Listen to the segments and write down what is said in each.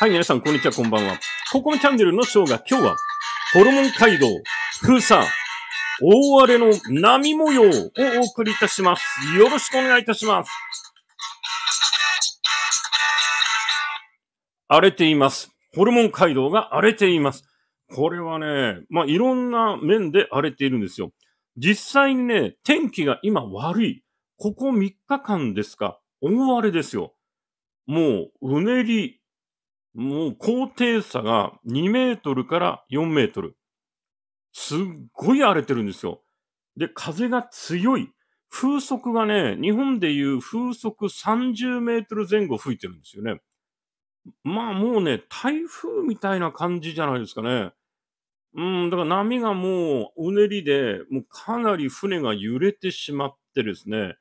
はい、皆さん、こんにちは、こんばんは。ココミチャンネルのショーが今日は、ホルモン街道、封鎖、大荒れの波模様をお送りいたします。よろしくお願いいたします。荒れています。ホルモン街道が荒れています。これはね、まあ、いろんな面で荒れているんですよ。実際にね、天気が今悪い。ここ3日間ですか、大荒れですよ。もう、うねり、もう高低差が2メートルから4メートル。すっごい荒れてるんですよ。で、風が強い。風速がね、日本でいう風速30メートル前後吹いてるんですよね。まあもうね、台風みたいな感じじゃないですかね。うん、だから波がもううねりで、もうかなり船が揺れてしまってですね、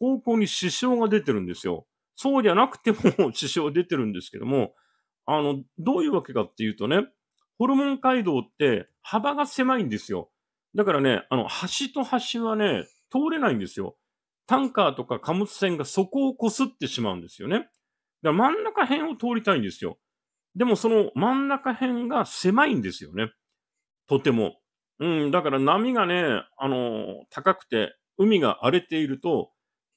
方向に支障が出てるんですよ。そうじゃなくても支障出てるんですけども、あの、どういうわけかっていうとね、ホルモン街道って幅が狭いんですよ。だからね、あの、橋と橋はね、通れないんですよ。タンカーとか貨物船がそこを擦ってしまうんですよね。だから真ん中辺を通りたいんですよ。でもその真ん中辺が狭いんですよね。とても。うん、だから波がね、あの、高くて、海が荒れていると、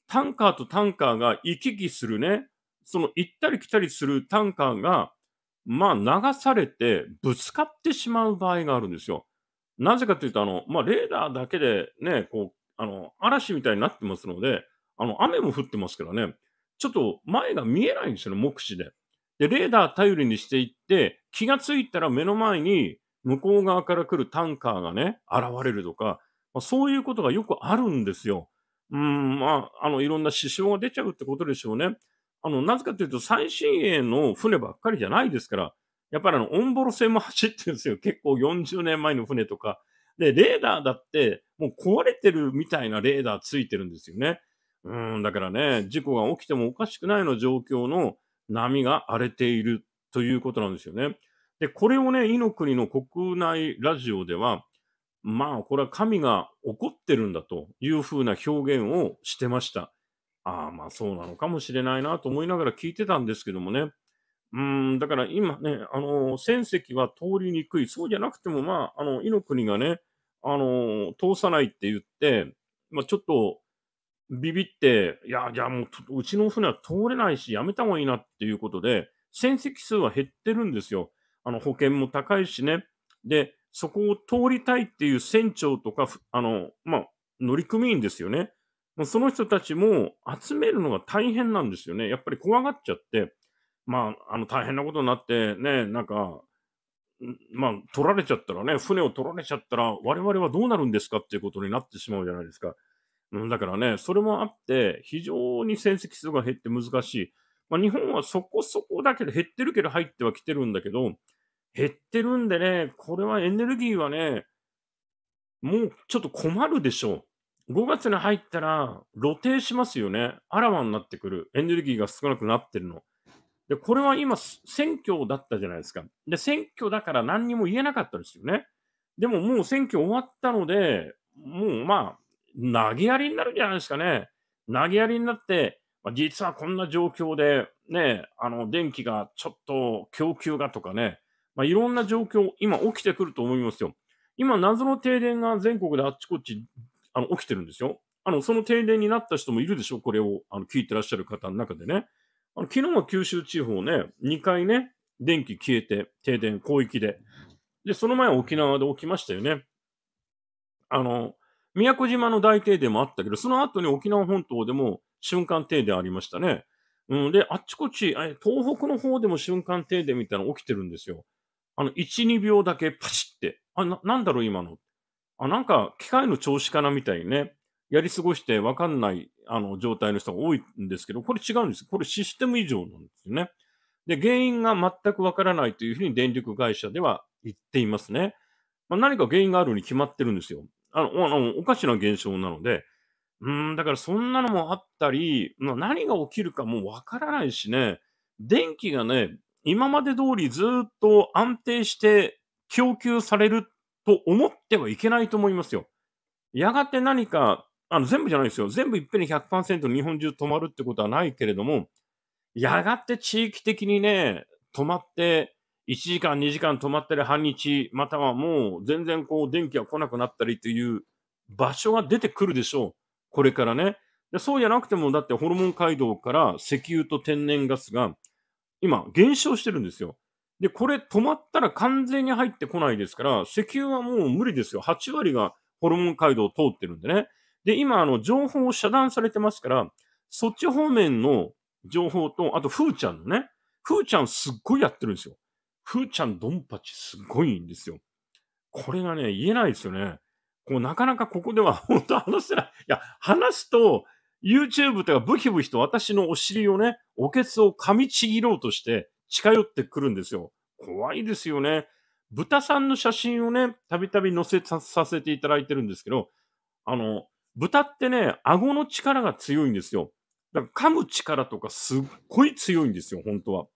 タンカーとタンカーが行き来するね、その行ったり来たりするタンカーが、まあ流されてぶつかってしまう場合があるんですよ。なぜかというと、あの、まあレーダーだけでね、こう、あの、嵐みたいになってますので、あの、雨も降ってますからね、ちょっと前が見えないんですよね、目視で。で、レーダー頼りにしていって、気がついたら目の前に向こう側から来るタンカーがね、現れるとか、まあ、そういうことがよくあるんですよ。うん、まあ、あの、いろんな支障が出ちゃうってことでしょうね。あの、なぜかというと、最新鋭の船ばっかりじゃないですから、やっぱりあの、オンボロ船も走ってるんですよ。結構40年前の船とか。で、レーダーだって、もう壊れてるみたいなレーダーついてるんですよね。うん、だからね、事故が起きてもおかしくないの状況の波が荒れているということなんですよね。で、これをね、イノ国の国内ラジオでは、まあ、これは神が怒ってるんだというふうな表現をしてました。ああ、まあそうなのかもしれないなと思いながら聞いてたんですけどもね。うん、だから今ね、あの、船籍は通りにくい。そうじゃなくても、まあ、あの、イノ国がね、あの、通さないって言って、まあちょっと、ビビって、いや、じゃあもう、うちの船は通れないし、やめた方がいいなっていうことで、船籍数は減ってるんですよ。あの、保険も高いしね。で、そこを通りたいっていう船長とか、あの、まあ、乗組員ですよね。もうその人たちも集めるのが大変なんですよね。やっぱり怖がっちゃって、まあ、あの、大変なことになってね、なんか、まあ、取られちゃったらね、船を取られちゃったら、我々はどうなるんですかっていうことになってしまうじゃないですか。うん、だからね、それもあって、非常に船籍数が減って難しい。まあ、日本はそこそこだけど減ってるけど入ってはきてるんだけど、減ってるんでね、これはエネルギーはね、もうちょっと困るでしょう。5月に入ったら露呈しますよね。あらわになってくる。エネルギーが少なくなってるの。で、これは今、選挙だったじゃないですか。で、選挙だから何にも言えなかったですよね。でももう選挙終わったので、もうまあ、投げやりになるんじゃないですかね。投げやりになって、まあ、実はこんな状況で、ね、あの、電気がちょっと供給がとかね、まあ、いろんな状況、今起きてくると思いますよ。今、謎の停電が全国であっちこっちあの起きてるんですよ。あの、その停電になった人もいるでしょ？これをあの聞いてらっしゃる方の中でね。あの昨日は九州地方ね、2回ね、電気消えて、停電広域で。で、その前は沖縄で起きましたよね。あの、宮古島の大停電もあったけど、その後に沖縄本島でも瞬間停電ありましたね。うん、で、あっちこっち、東北の方でも瞬間停電みたいなの起きてるんですよ。あの、1、2秒だけパチって。あ、な、なんだろう今の。あ、なんか、機械の調子かなみたいにね、やり過ごしてわかんない、あの、状態の人が多いんですけど、これ違うんです。これシステム異常なんですよね。で、原因が全くわからないというふうに電力会社では言っていますね。まあ、何か原因があるに決まってるんですよ。あの、あのおかしな現象なので、うん、だからそんなのもあったり、まあ、何が起きるかもうわからないしね、電気がね、今まで通りずっと安定して供給されると思ってはいけないと思いますよ。やがて何か、あの、全部じゃないですよ。全部いっぺんに100%日本中止まるってことはないけれども、やがて地域的にね、止まって、1時間、2時間止まったり半日、またはもう全然こう電気が来なくなったりという場所が出てくるでしょう。これからね。でそうじゃなくても、だってホルモン街道から石油と天然ガスが今減少してるんですよ。で、これ止まったら完全に入ってこないですから、石油はもう無理ですよ。8割がホルモン街道を通ってるんでね。で、今、あの、情報を遮断されてますから、そっち方面の情報と、あと、ふーちゃんのね、ふーちゃんすっごいやってるんですよ。ふーちゃんドンパチすっごいんですよ。これがね、言えないですよね。こう、なかなかここでは 本当話せない。いや、話すと、YouTube とかブヒブヒと私のお尻をね、おけつを噛みちぎろうとして近寄ってくるんですよ。怖いですよね。豚さんの写真をね、たびたび載せさせていただいてるんですけど、あの、豚ってね、顎の力が強いんですよ。だから噛む力とかすっごい強いんですよ、本当は。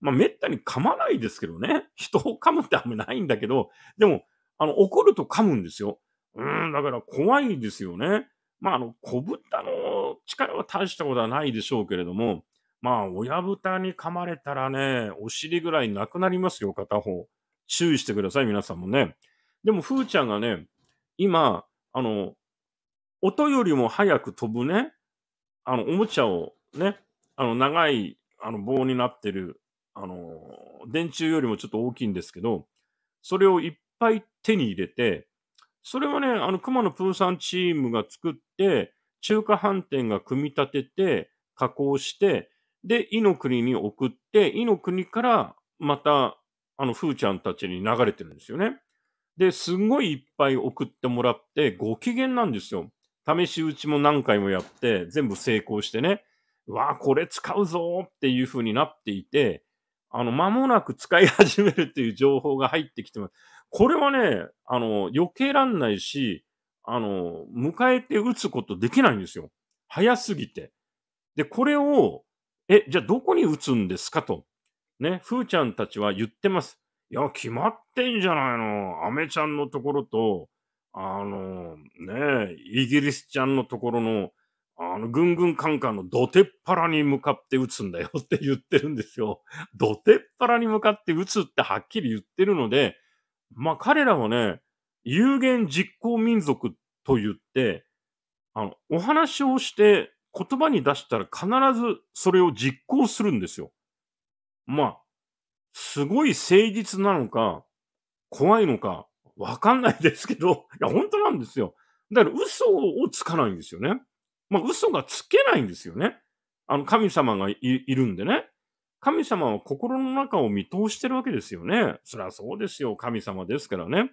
まあ、めったに噛まないですけどね。人を噛むってあんまないんだけど、でも、あの、怒ると噛むんですよ。うん、だから怖いですよね。まあ、あの、小豚の力は大したことはないでしょうけれども、まあ、親豚に噛まれたらね、お尻ぐらいなくなりますよ、片方。注意してください、皆さんもね。でも、ふーちゃんがね、今、あの、音よりも早く飛ぶね、あの、おもちゃをね、あの、長い、あの、棒になってる、あの、電柱よりもちょっと大きいんですけど、それをいっぱい手に入れて、それはね、あの、熊野プーさんチームが作って、中華飯店が組み立てて、加工して、で、イの国に送って、イの国からまた、あの、ふーちゃんたちに流れてるんですよね。で、すんごいいっぱい送ってもらって、ご機嫌なんですよ。試し打ちも何回もやって、全部成功してね、わあ、これ使うぞっていう風になっていて、あの、間もなく使い始めるっていう情報が入ってきてます。これはね、あの、避けらんないし、あの、迎えて打つことできないんですよ。早すぎて。で、これを、え、じゃあどこに打つんですかと。ね、ふーちゃんたちは言ってます。いや、決まってんじゃないの。アメちゃんのところと、あの、ね、イギリスちゃんのところの、あの、ぐんぐんカンカンの土手っ腹に向かって打つんだよって言ってるんですよ。土手っ腹に向かって打つってはっきり言ってるので、まあ彼らはね、有言実行民族と言って、あの、お話をして言葉に出したら必ずそれを実行するんですよ。まあ、すごい誠実なのか、怖いのか、わかんないですけど、いや、本当なんですよ。だから嘘をつかないんですよね。まあ、嘘がつけないんですよね。あの、神様がいいるんでね。神様は心の中を見通してるわけですよね。そりゃそうですよ。神様ですからね。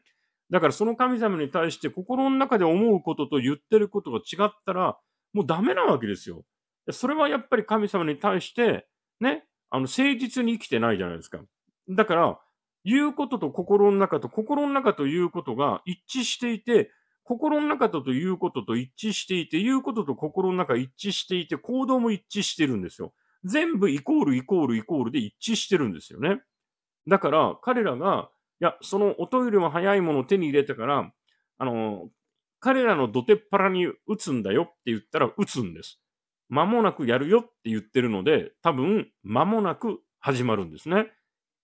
だからその神様に対して心の中で思うことと言ってることが違ったら、もうダメなわけですよ。それはやっぱり神様に対して、ね、あの、誠実に生きてないじゃないですか。だから、言うことと心の中と心の中ということが一致していて、心の中とということと一致していて、言うことと心の中一致していて、行動も一致してるんですよ。全部イコールイコールイコールで一致してるんですよね。だから彼らが、いや、その音よりも早いものを手に入れたから、あの、彼らの土手っ腹に打つんだよって言ったら打つんです。間もなくやるよって言ってるので、多分間もなく始まるんですね。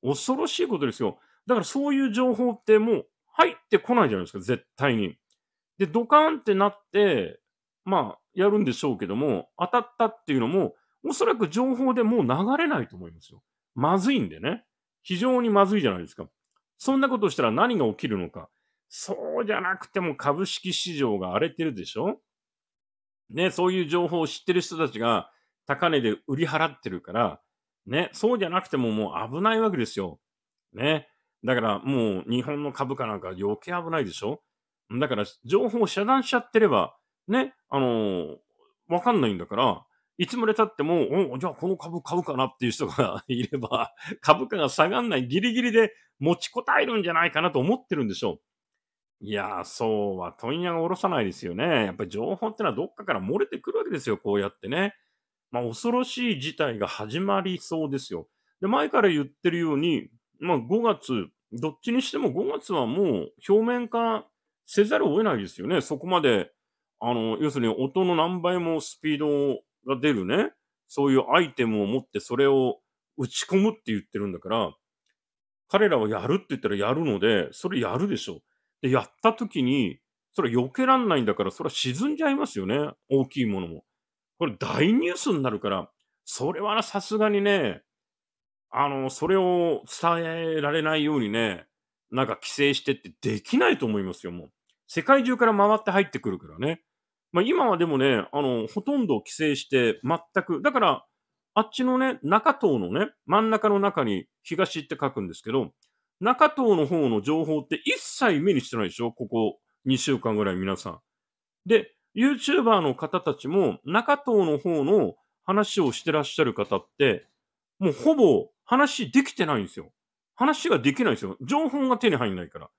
恐ろしいことですよ。だからそういう情報ってもう入ってこないじゃないですか、絶対に。で、ドカーンってなって、まあ、やるんでしょうけども、当たったっていうのも、おそらく情報でもう流れないと思いますよ。まずいんでね。非常にまずいじゃないですか。そんなことをしたら何が起きるのか。そうじゃなくても株式市場が荒れてるでしょ？ね、そういう情報を知ってる人たちが高値で売り払ってるから、ね、そうじゃなくてももう危ないわけですよ。ね。だからもう日本の株価なんか余計危ないでしょ？だから情報を遮断しちゃってれば、ね、あのーわかんないんだから、いつまで経っても、おじゃあこの株買うかなっていう人が いれば、株価が下がんないギリギリで持ちこたえるんじゃないかなと思ってるんでしょう。いやー、そうは問屋が下ろさないですよね。やっぱり情報ってのはどっかから漏れてくるわけですよ、こうやってね。まあ恐ろしい事態が始まりそうですよ。で、前から言ってるように、まあ5月、どっちにしても5月はもう表面化せざるを得ないですよね。そこまで、あの、要するに音の何倍もスピードが出るね、そういうアイテムを持ってそれを打ち込むって言ってるんだから、彼らはやるって言ったらやるので、それやるでしょう。で、やった時に、それ避けらんないんだから、それは沈んじゃいますよね。大きいものも。これ大ニュースになるから、それはさすがにね、あの、それを伝えられないようにね、なんか規制してってできないと思いますよ、もう。世界中から回って入ってくるからね。まあ今はでもね、あの、ほとんど規制して全く、だから、あっちのね、中東のね、真ん中の中に東って書くんですけど、中東の方の情報って一切目にしてないでしょ？ここ2週間ぐらい皆さん。で、YouTuber の方たちも中東の方の話をしてらっしゃる方って、もうほぼ話できてないんですよ。話ができないんですよ。情報が手に入んないから。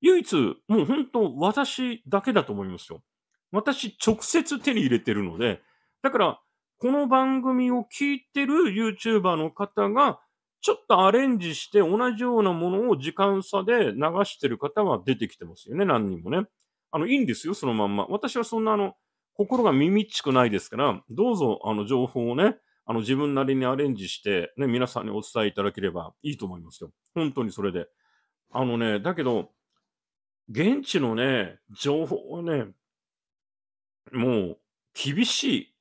唯一、もう本当私だけだと思いますよ。私直接手に入れてるので、だから、この番組を聞いてる YouTuber の方が、ちょっとアレンジして同じようなものを時間差で流してる方は出てきてますよね、何人もね。あの、いいんですよ、そのまんま。私はそんなあの、心が耳っちくないですから、どうぞ、あの、情報をね、あの、自分なりにアレンジして、ね、皆さんにお伝えいただければいいと思いますよ。本当にそれで。あのね、だけど、現地のね、情報はね、もう、厳しい。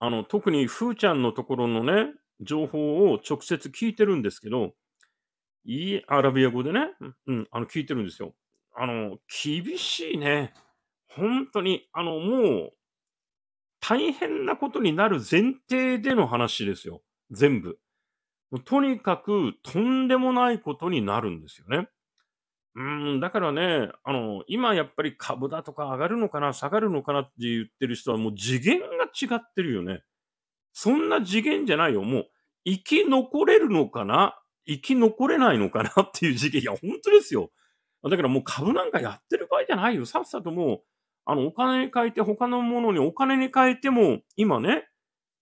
あの、特にふーちゃんのところのね、情報を直接聞いてるんですけど、いいアラビア語でね、うん、あの、聞いてるんですよ。あの、厳しいね。本当に、あの、もう、大変なことになる前提での話ですよ。全部。とにかく、とんでもないことになるんですよね。うん、だからね、あの、今やっぱり株だとか上がるのかな、下がるのかなって言ってる人はもう次元が違ってるよね。そんな次元じゃないよ。もう、生き残れるのかな？生き残れないのかなっていう次元。いや、本当ですよ。だからもう株なんかやってる場合じゃないよ。さっさともう、あの、お金に変えて、他のものにお金に変えても、今ね、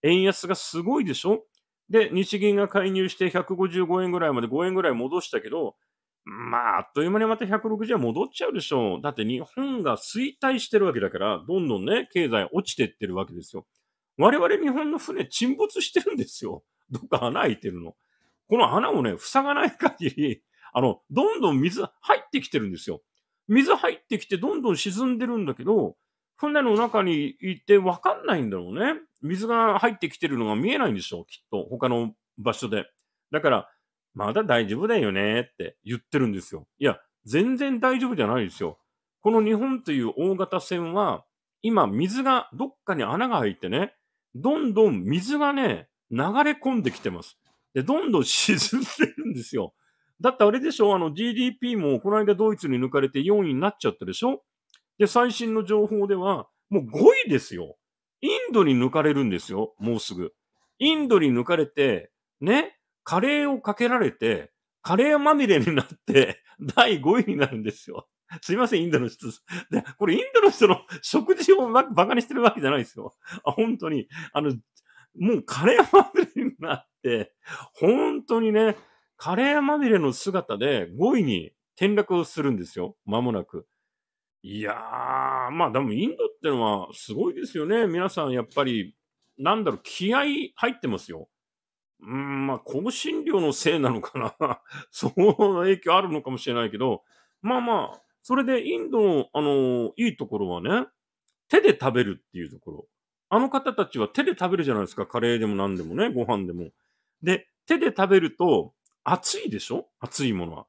円安がすごいでしょ？で、日銀が介入して155円ぐらいまで5円ぐらい戻したけど、まあ、あっという間にまた160円戻っちゃうでしょう。だって日本が衰退してるわけだから、どんどんね、経済落ちてってるわけですよ。我々日本の船沈没してるんですよ。どっか穴開いてるの。この穴をね、塞がない限り、あの、どんどん水入ってきてるんですよ。水入ってきてどんどん沈んでるんだけど、船の中にいてわかんないんだろうね。水が入ってきてるのが見えないんでしょう、きっと。他の場所で。だから、まだ大丈夫だよねって言ってるんですよ。いや、全然大丈夫じゃないですよ。この日本という大型船は、今水がどっかに穴が開いてね、どんどん水がね、流れ込んできてます。で、どんどん沈んでるんですよ。だってあれでしょあの GDP もこの間ドイツに抜かれて4位になっちゃったでしょで、最新の情報では、もう5位ですよ。インドに抜かれるんですよ。もうすぐ。インドに抜かれて、ね、カレーをかけられて、カレーまみれになって、第5位になるんですよ。すいません、インドの人。で、これインドの人の 食事をバカにしてるわけじゃないですよ。あ本当に。あの、もうカレーまみれになって、本当にね、カレーまみれの姿で5位に転落をするんですよ。間もなく。いやー、まあでもインドってのはすごいですよね。皆さんやっぱり、なんだろう、気合入ってますよ。うん、まあ、香辛料のせいなのかな。その影響あるのかもしれないけど、まあまあ、それでインドの、あの、いいところはね、手で食べるっていうところ。あの方たちは手で食べるじゃないですか。カレーでも何でもね、ご飯でも。で、手で食べると熱いでしょ？熱いものは。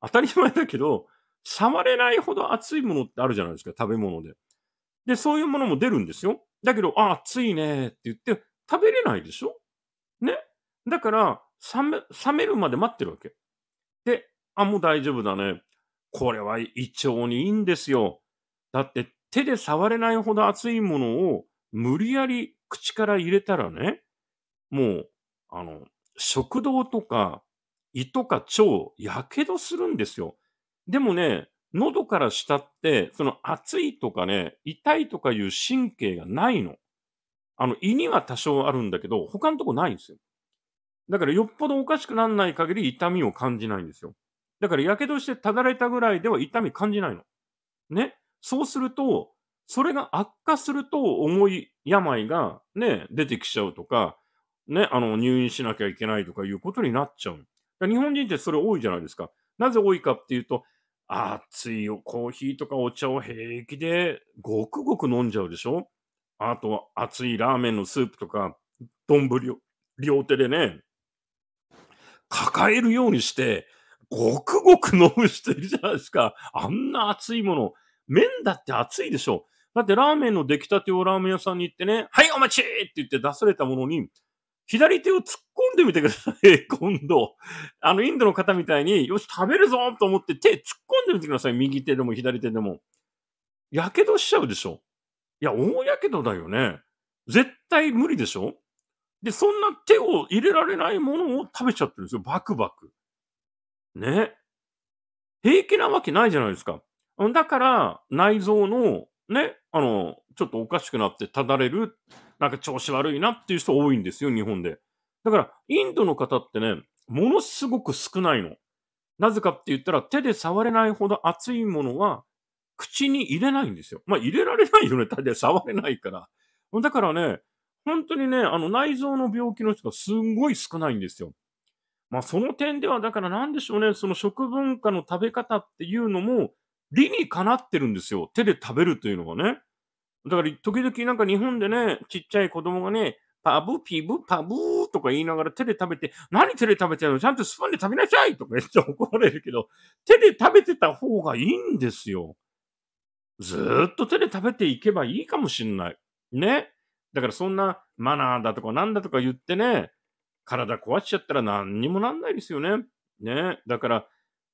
当たり前だけど、触れないほど熱いものってあるじゃないですか、食べ物で。で、そういうものも出るんですよ。だけど、あ、熱いねって言って食べれないでしょ？ね？だから、冷め、冷めるまで待ってるわけ。で、あ、もう大丈夫だね。これは胃腸にいいんですよ。だって手で触れないほど熱いものを無理やり口から入れたらね、もう、あの、食道とか胃とか腸、やけどするんですよ。でもね、喉から下って、その熱いとかね、痛いとかいう神経がないの。あの、胃には多少あるんだけど、他のとこないんですよ。だからよっぽどおかしくなんない限り痛みを感じないんですよ。だから、やけどしてただれたぐらいでは痛み感じないの。ね。そうすると、それが悪化すると重い病がね、出てきちゃうとか、ね、あの、入院しなきゃいけないとかいうことになっちゃう。日本人ってそれ多いじゃないですか。なぜ多いかっていうと、熱いコーヒーとかお茶を平気でごくごく飲んじゃうでしょあと、熱いラーメンのスープとか、丼を両手でね、抱えるようにして、ごくごく飲む人いるじゃないですか。あんな熱いもの。麺だって熱いでしょ。だってラーメンの出来たてをラーメン屋さんに行ってね、はいお待ちって言って出されたものに、左手を突っ込んでみてください、今度。あの、インドの方みたいに、よし、食べるぞと思って手突っ込んでみてください。右手でも左手でも。やけどしちゃうでしょ。いや、大やけどだよね。絶対無理でしょで、そんな手を入れられないものを食べちゃってるんですよ。バクバク。ね。平気なわけないじゃないですか。だから、内臓の、ね、あの、ちょっとおかしくなってただれる、なんか調子悪いなっていう人多いんですよ、日本で。だから、インドの方ってね、ものすごく少ないの。なぜかって言ったら、手で触れないほど熱いものは、口に入れないんですよ。まあ、入れられないよね、手で触れないから。だからね、本当にね、あの、内臓の病気の人がすんごい少ないんですよ。まあ、その点では、だからなんでしょうね、その食文化の食べ方っていうのも、理にかなってるんですよ。手で食べるというのがね。だから、時々なんか日本でね、ちっちゃい子供がね、パブ、ピブ、パブーとか言いながら手で食べて、何手で食べてるの？ちゃんとスプーンで食べなさいとか言って 怒られるけど、手で食べてた方がいいんですよ。ずっと手で食べていけばいいかもしんない。ね。だからそんなマナーだとかなんだとか言ってね、体壊しちゃったら何にもなんないですよね。ね。だから、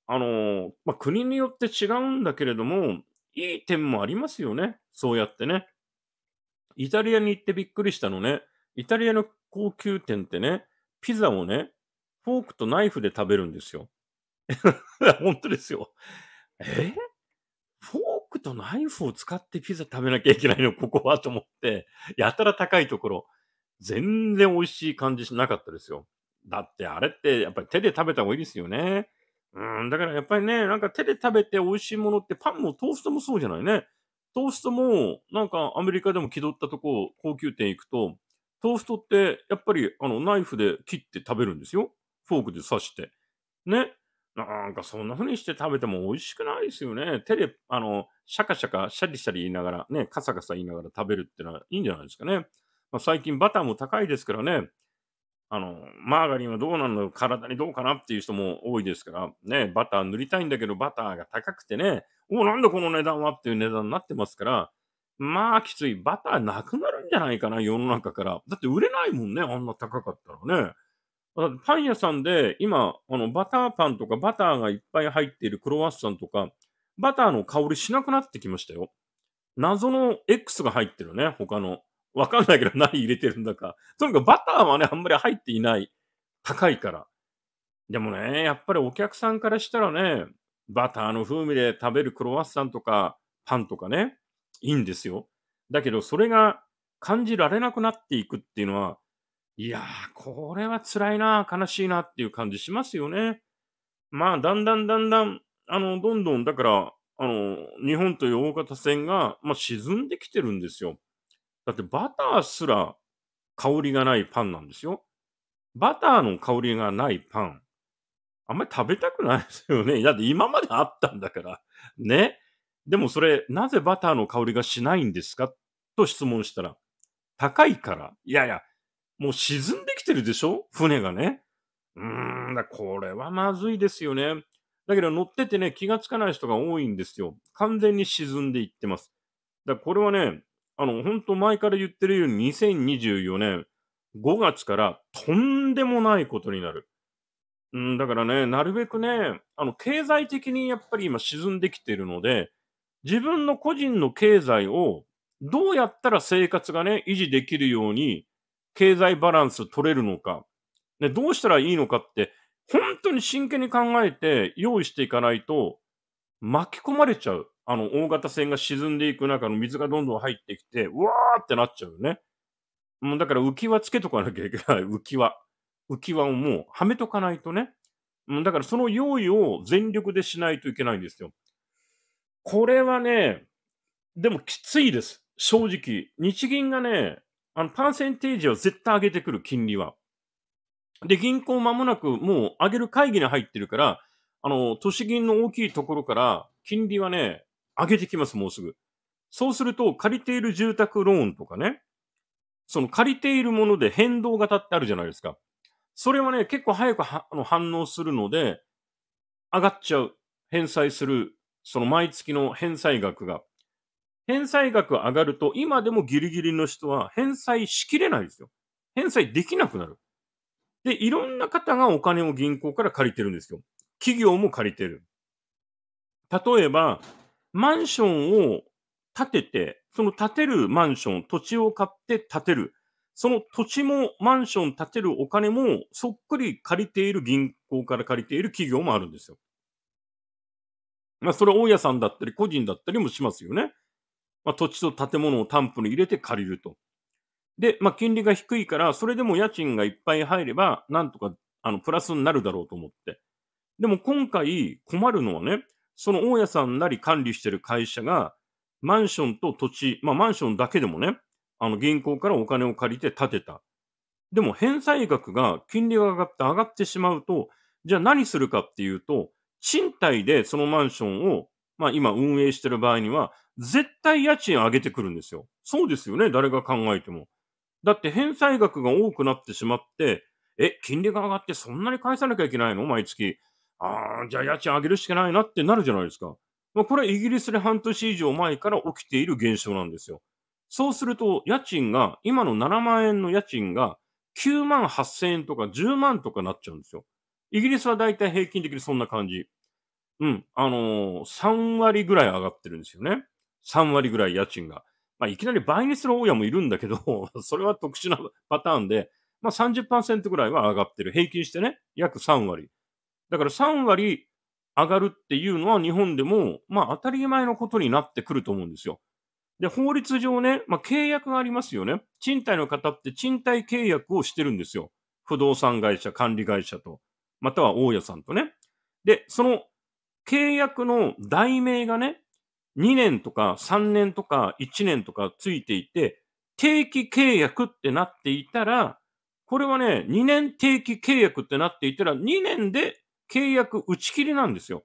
あのー、まあ、国によって違うんだけれども、いい点もありますよね。そうやってね。イタリアに行ってびっくりしたのね。イタリアの高級店ってね、ピザをね、フォークとナイフで食べるんですよ。本当ですよ。え？フォークとナイフを使ってピザ食べなきゃいけないの、ここはと思って、やたら高いところ。全然美味しい感じしなかったですよ。だってあれってやっぱり手で食べた方がいいですよね。うん、だからやっぱりね、なんか手で食べて美味しいものってパンもトーストもそうじゃないね。トーストも、なんかアメリカでも気取ったとこ、高級店行くと、トーストってやっぱりあのナイフで切って食べるんですよ。フォークで刺して。ね。なんかそんな風にして食べても美味しくないですよね。手で、あの、シャカシャカ、シャリシャリ言いながら、ね、カサカサ言いながら食べるってのはいいんじゃないですかね。まあ、最近バターも高いですからね、あの、マーガリンはどうなの体にどうかなっていう人も多いですから、ね、バター塗りたいんだけど、バターが高くてね、おおなんでこの値段はっていう値段になってますから、まあきつい。バターなくなるんじゃないかな、世の中から。だって売れないもんね、あんな高かったらね。パン屋さんで今、あの、バターパンとかバターがいっぱい入っているクロワッサンとか、バターの香りしなくなってきましたよ。謎の X が入ってるね、他の。わかんないけど何入れてるんだか。とにかくバターはね、あんまり入っていない。高いから。でもね、やっぱりお客さんからしたらね、バターの風味で食べるクロワッサンとかパンとかね、いいんですよ。だけど、それが感じられなくなっていくっていうのは、いやー、これは辛いな、悲しいなっていう感じしますよね。まあ、だんだんだんだん、あの、どんどん、だから、あの、日本という大型船が、まあ、沈んできてるんですよ。だってバターすら香りがないパンなんですよ。バターの香りがないパン。あんまり食べたくないですよね。だって今まであったんだから。ね。でもそれ、なぜバターの香りがしないんですか？と質問したら、高いから。いやいや、もう沈んできてるでしょ？船がね。うーん、だこれはまずいですよね。だけど乗っててね、気がつかない人が多いんですよ。完全に沈んでいってます。だこれはね、あの、本当前から言ってるように2024年5月からとんでもないことになる。うん、だからね、なるべくね、あの、経済的にやっぱり今沈んできてるので、自分の個人の経済をどうやったら生活がね、維持できるように経済バランス取れるのか、ね、どうしたらいいのかって、本当に真剣に考えて用意していかないと、巻き込まれちゃう。あの、大型船が沈んでいく中の水がどんどん入ってきて、うわーってなっちゃうよね。もうだから浮き輪つけとかなきゃいけない。浮き輪。浮き輪をもうはめとかないとね。だからその用意を全力でしないといけないんですよ。これはね、でもきついです。正直。日銀がね、あの、パーセンテージを絶対上げてくる金利は。で、銀行間もなくもう上げる会議に入ってるから、あの、都市銀の大きいところから金利はね、上げてきます、もうすぐ。そうすると、借りている住宅ローンとかね、その借りているもので変動型ってあるじゃないですか。それはね、結構早くあの反応するので、上がっちゃう。返済する、その毎月の返済額が。返済額上がると、今でもギリギリの人は返済しきれないですよ。返済できなくなる。で、いろんな方がお金を銀行から借りてるんですよ。企業も借りてる。例えば、マンションを建てて、その建てるマンション、土地を買って建てる。その土地もマンション建てるお金もそっくり借りている銀行から借りている企業もあるんですよ。まあ、それは大家さんだったり個人だったりもしますよね。まあ、土地と建物を担保に入れて借りると。で、まあ、金利が低いから、それでも家賃がいっぱい入れば、なんとか、あの、プラスになるだろうと思って。でも今回困るのはね、その大家さんなり管理してる会社が、マンションと土地、まあマンションだけでもね、あの銀行からお金を借りて建てた。でも返済額が金利が上がって上がってしまうと、じゃあ何するかっていうと、賃貸でそのマンションを、まあ今運営してる場合には、絶対家賃上げてくるんですよ。そうですよね、誰が考えても。だって返済額が多くなってしまって、え、金利が上がってそんなに返さなきゃいけないの？毎月。ああ、じゃあ家賃上げるしかないなってなるじゃないですか。まあ、これはイギリスで半年以上前から起きている現象なんですよ。そうすると、家賃が、今の7万円の家賃が9万8千円とか10万とかなっちゃうんですよ。イギリスはだいたい平均的にそんな感じ。うん。あのー、3割ぐらい上がってるんですよね。3割ぐらい家賃が。まあ、いきなり倍にする大家もいるんだけど、それは特殊なパターンで、まあ30%ぐらいは上がってる。平均してね、約3割。だから3割上がるっていうのは日本でも、まあ当たり前のことになってくると思うんですよ。で、法律上ね、まあ契約がありますよね。賃貸の方って賃貸契約をしてるんですよ。不動産会社、管理会社と、または大家さんとね。で、その契約の題名がね、2年とか3年とか1年とかついていて、定期契約ってなっていたら、これはね、2年定期契約ってなっていたら、2年で契約打ち切りなんですよ。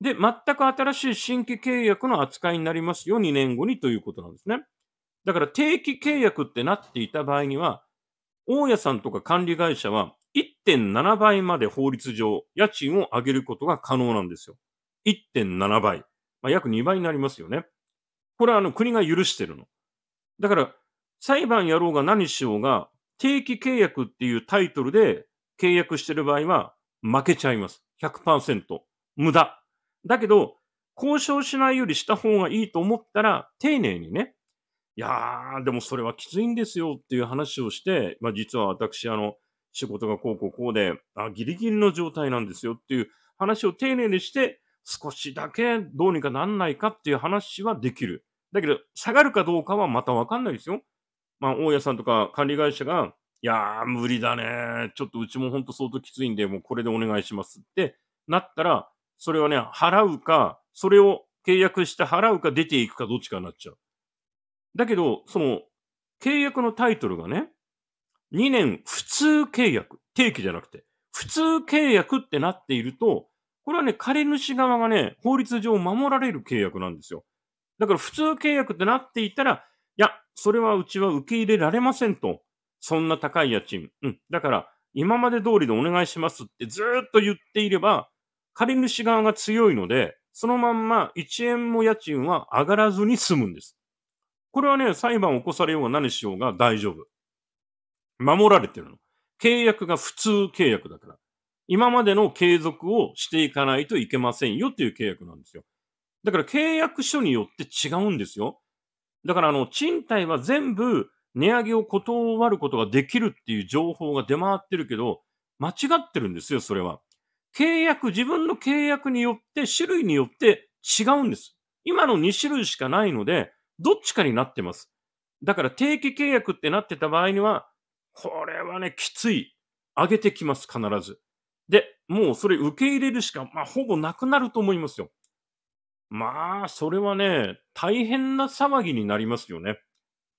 で、全く新しい新規契約の扱いになりますよ、2年後にということなんですね。だから定期契約ってなっていた場合には、大家さんとか管理会社は1.7倍まで法律上、家賃を上げることが可能なんですよ。1.7倍。まあ、約2倍になりますよね。これはあの国が許してるの。だから、裁判やろうが何しようが、定期契約っていうタイトルで契約してる場合は負けちゃいます。100%。無駄。だけど、交渉しないよりした方がいいと思ったら、丁寧にね、いやー、でもそれはきついんですよっていう話をして、まあ実は私、あの、仕事がこうこうこうで、あ、ギリギリの状態なんですよっていう話を丁寧にして、少しだけどうにかなんないかっていう話はできる。だけど、下がるかどうかはまたわかんないですよ。まあ、大家さんとか管理会社が、いやー、無理だね。ちょっとうちもほんと相当きついんで、もうこれでお願いしますってなったら、それはね、払うか、それを契約して払うか出ていくかどっちかになっちゃう。だけど、その、契約のタイトルがね、2年普通契約、定期じゃなくて、普通契約ってなっていると、これはね、借り主側がね、法律上守られる契約なんですよ。だから普通契約ってなっていたら、いや、それはうちは受け入れられませんと。そんな高い家賃。うん。だから、今まで通りでお願いしますってずっと言っていれば、借り主側が強いので、そのまんま1円も家賃は上がらずに済むんです。これはね、裁判を起こされようが何しようが大丈夫。守られてるの。契約が普通契約だから。今までの継続をしていかないといけませんよっていう契約なんですよ。だから契約書によって違うんですよ。だからあの、賃貸は全部値上げを断ることができるっていう情報が出回ってるけど、間違ってるんですよ、それは。契約、自分の契約によって、種類によって違うんです。今の2種類しかないので、どっちかになってます。だから定期契約ってなってた場合には、これはね、きつい。上げてきます、必ず。で、もうそれ受け入れるしか、まあ、ほぼなくなると思いますよ。まあ、それはね、大変な騒ぎになりますよね。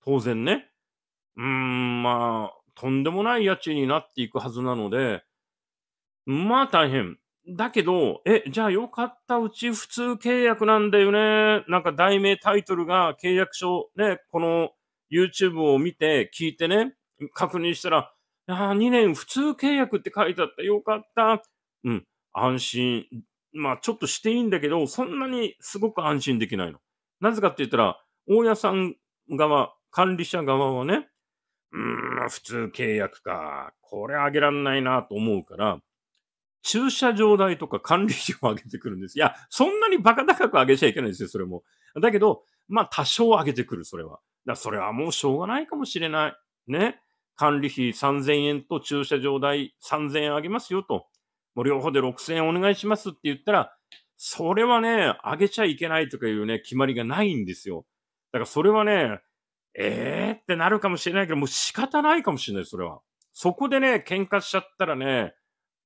当然ね。うん、まあ、とんでもない家賃になっていくはずなので、まあ大変。だけど、え、じゃあよかった、うち普通契約なんだよね。なんか題名タイトルが契約書、ね、この YouTube を見て聞いてね、確認したら、あ2年普通契約って書いてあった。よかった。うん、安心。まあちょっとしていいんだけど、そんなにすごく安心できないの。なぜかって言ったら、大家さん側、管理者側はね、うん、普通契約か。これあげらんないなと思うから、駐車場代とか管理費を上げてくるんです。いや、そんなにバカ高く上げちゃいけないんですよ、それも。だけど、まあ多少上げてくる、それは。だそれはもうしょうがないかもしれない。ね。管理費3000円と駐車場代3000円上げますよと。もう両方で6000円お願いしますって言ったら、それはね、上げちゃいけないとかいうね、決まりがないんですよ。だからそれはね、えーってなるかもしれないけど、もう仕方ないかもしれない、それは。そこでね、喧嘩しちゃったらね、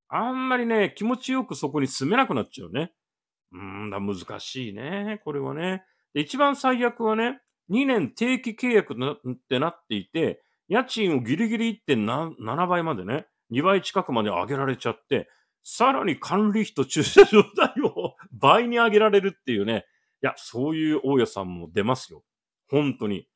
あんまりね、気持ちよくそこに住めなくなっちゃうね。うーんだ、難しいね。これはね。で一番最悪はね、2年定期契約なってなっていて、家賃をギリギリ1.7倍までね、2倍近くまで上げられちゃって、さらに管理費と駐車場代を 倍に上げられるっていうね。いや、そういう大家さんも出ますよ。本当に。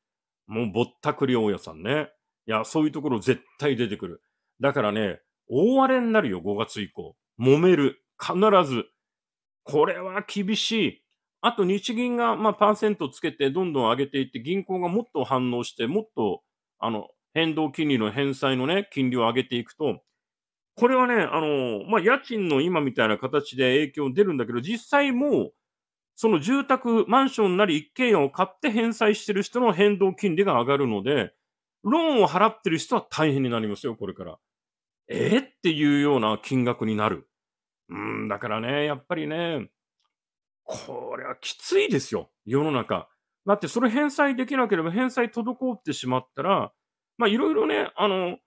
もうぼったくり大家さんね。いや、そういうところ絶対出てくる。だからね、大荒れになるよ、5月以降。揉める。必ず。これは厳しい。あと日銀が、まあ、パーセントつけてどんどん上げていって、銀行がもっと反応して、もっと、あの、変動金利の返済のね、金利を上げていくと、これはね、あの、まあ、家賃の今みたいな形で影響出るんだけど、実際もう、その住宅、マンションなり一軒家を買って返済してる人の変動金利が上がるので、ローンを払ってる人は大変になりますよ、これから。えー、っていうような金額になる。うん、だからね、やっぱりね、これはきついですよ、世の中。だってそれ返済できなければ返済滞ってしまったら、まあいろいろね、あの、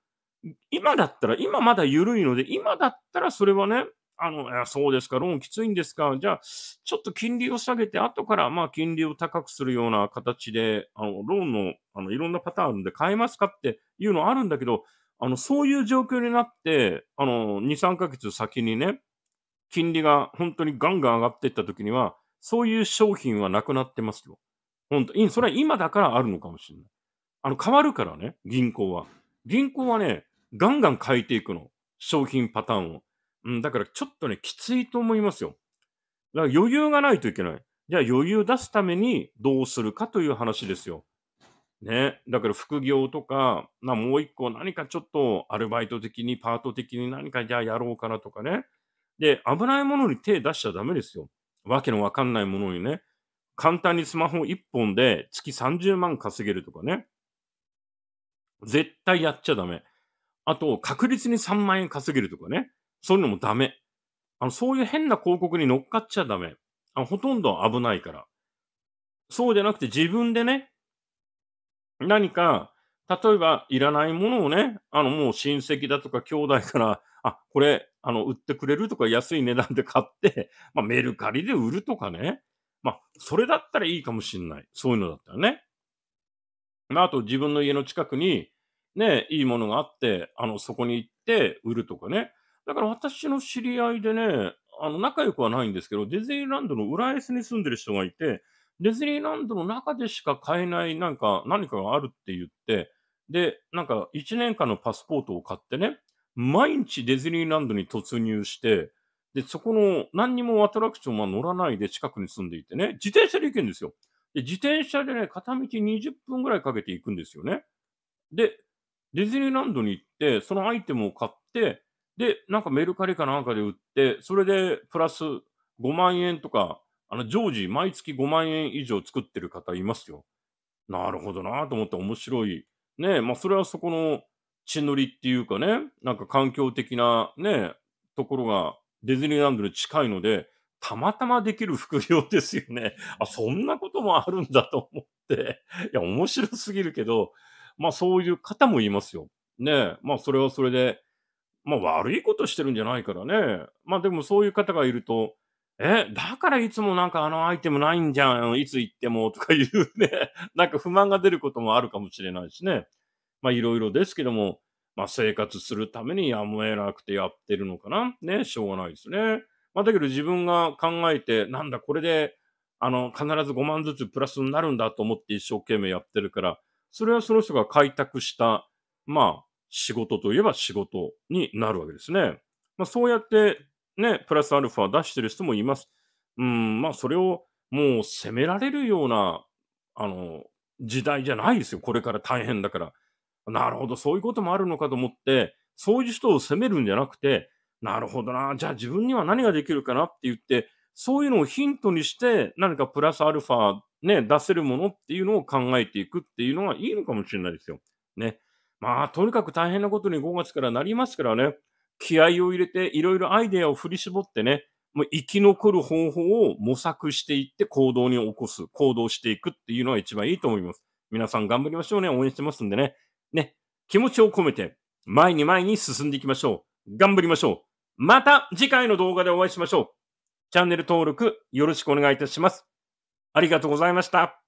今だったら、今まだ緩いので、今だったらそれはね、あの、そうですか、ローンきついんですか、じゃあ、ちょっと金利を下げて、後からまあ金利を高くするような形で、あの、ローンの、あの、いろんなパターンで買えますかっていうのあるんだけど、あの、そういう状況になって、あの、2、3ヶ月先にね、金利が本当にガンガン上がっていった時には、そういう商品はなくなってますよ。本当それは今だからあるのかもしれない。あの、変わるからね、銀行は。銀行はね、ガンガン変えていくの。商品パターンを。うん、だからちょっとね、きついと思いますよ。だから余裕がないといけない。じゃあ余裕出すためにどうするかという話ですよ。ね。だから副業とか、まあ、もう一個何かちょっとアルバイト的に、パート的に何かじゃあやろうかなとかね。で、危ないものに手出しちゃダメですよ。わけのわかんないものにね。簡単にスマホ1本で月30万稼げるとかね。絶対やっちゃダメ。あと、確実に3万円稼げるとかね。そういうのもダメ。あの、そういう変な広告に乗っかっちゃダメ。あのほとんど危ないから。そうじゃなくて自分でね、何か、例えばいらないものをね、あのもう親戚だとか兄弟から、あ、これ、あの、売ってくれるとか安い値段で買って、まあメルカリで売るとかね。まあ、それだったらいいかもしんない。そういうのだったらね。まあ、あと自分の家の近くに、ね、いいものがあって、あの、そこに行って売るとかね。だから私の知り合いでね、あの、仲良くはないんですけど、ディズニーランドの浦安に住んでる人がいて、ディズニーランドの中でしか買えないなんか何かがあるって言って、で、なんか1年間のパスポートを買ってね、毎日ディズニーランドに突入して、で、そこの何にもアトラクションは乗らないで近くに住んでいてね、自転車で行けるんですよ。で、自転車でね、片道20分ぐらいかけて行くんですよね。で、ディズニーランドに行って、そのアイテムを買って、で、なんかメルカリかなんかで売って、それでプラス5万円とか、あの、常時毎月5万円以上作ってる方いますよ。なるほどなと思って面白い。ねまあそれはそこの血のりっていうかね、なんか環境的なね、ところがディズニーランドに近いので、たまたまできる副業ですよね。あ、そんなこともあるんだと思って。いや、面白すぎるけど、まあそういう方もいますよ。ねまあそれはそれで、まあ悪いことしてるんじゃないからね。まあでもそういう方がいると、え、だからいつもなんかあのアイテムないんじゃん、いつ行ってもとかいうね、なんか不満が出ることもあるかもしれないしね。まあいろいろですけども、まあ、生活するためにやむを得なくてやってるのかな。ね、しょうがないですね。まあ、だけど自分が考えて、なんだ、これで、あの、必ず5万ずつプラスになるんだと思って一生懸命やってるから、それはその人が開拓した、まあ、仕事といえば仕事になるわけですね。まあ、そうやってね、プラスアルファ出してる人もいます。うん、まあ、それをもう責められるような、あの、時代じゃないですよ。これから大変だから。なるほど、そういうこともあるのかと思って、そういう人を責めるんじゃなくて、なるほどな、じゃあ自分には何ができるかなって言って、そういうのをヒントにして、何かプラスアルファ、ね、出せるものっていうのを考えていくっていうのがいいのかもしれないですよ。ね。まあ、とにかく大変なことに5月からなりますからね、気合を入れて、いろいろアイデアを振り絞ってね、もう生き残る方法を模索していって行動に起こす、行動していくっていうのが一番いいと思います。皆さん頑張りましょうね。応援してますんでね。ね。気持ちを込めて、前に前に進んでいきましょう。頑張りましょう。また次回の動画でお会いしましょう。チャンネル登録よろしくお願いいたします。ありがとうございました。